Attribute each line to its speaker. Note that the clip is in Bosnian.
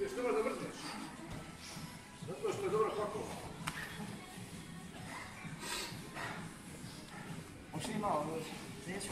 Speaker 1: Jer što da vrteš? Zato što je dobro pakovao.
Speaker 2: Možda imao, ali neću.